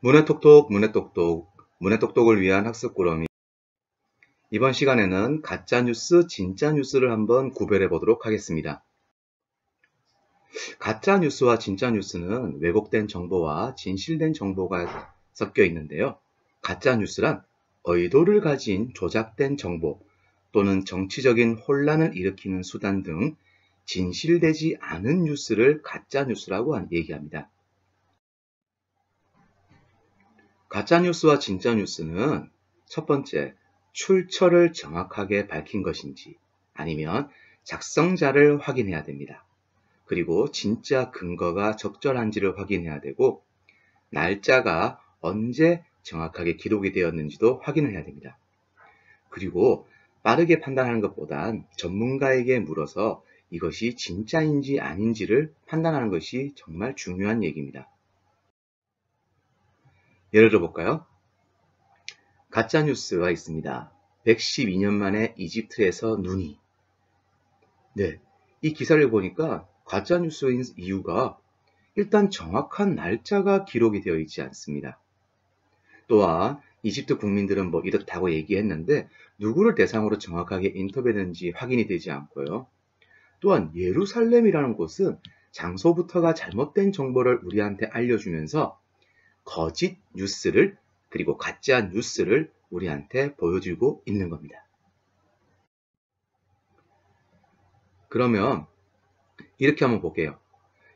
문해톡톡 문해똑똑 문해똑똑을 위한 학습꾸러미 이번 시간에는 가짜뉴스, 진짜뉴스를 한번 구별해 보도록 하겠습니다. 가짜뉴스와 진짜뉴스는 왜곡된 정보와 진실된 정보가 섞여 있는데요. 가짜뉴스란 의도를 가진 조작된 정보 또는 정치적인 혼란을 일으키는 수단 등 진실되지 않은 뉴스를 가짜뉴스라고 얘기합니다. 가짜뉴스와 진짜뉴스는 첫 번째, 출처를 정확하게 밝힌 것인지 아니면 작성자를 확인해야 됩니다. 그리고 진짜 근거가 적절한지를 확인해야 되고 날짜가 언제 정확하게 기록이 되었는지도 확인을 해야 됩니다. 그리고 빠르게 판단하는 것보단 전문가에게 물어서 이것이 진짜인지 아닌지를 판단하는 것이 정말 중요한 얘기입니다. 예를 들어 볼까요? 가짜 뉴스가 있습니다. 112년 만에 이집트에서 눈이. 네, 이 기사를 보니까 가짜 뉴스인 이유가 일단 정확한 날짜가 기록이 되어 있지 않습니다. 또한 이집트 국민들은 뭐 이렇다고 얘기했는데 누구를 대상으로 정확하게 인터뷰했는지 확인이 되지 않고요. 또한 예루살렘이라는 곳은 장소부터가 잘못된 정보를 우리한테 알려주면서 거짓 뉴스를 그리고 가짜 뉴스를 우리한테 보여주고 있는 겁니다. 그러면 이렇게 한번 볼게요.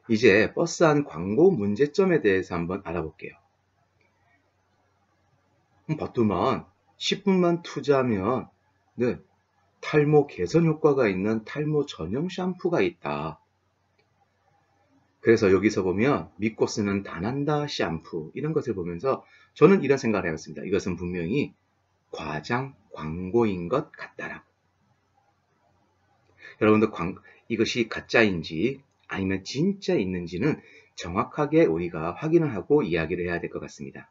이제 버스 안 광고 문제점에 대해서 한번 알아볼게요. 버트만 10분만 투자하면 네, 탈모 개선 효과가 있는 탈모 전용 샴푸가 있다. 그래서 여기서 보면 믿고 쓰는 다난다 샴푸 이런 것을 보면서 저는 이런 생각을 해봤습니다. 이것은 분명히 과장 광고인 것 같다라고. 여러분들 광, 이것이 가짜인지 아니면 진짜 있는지는 정확하게 우리가 확인을 하고 이야기를 해야 될 것 같습니다.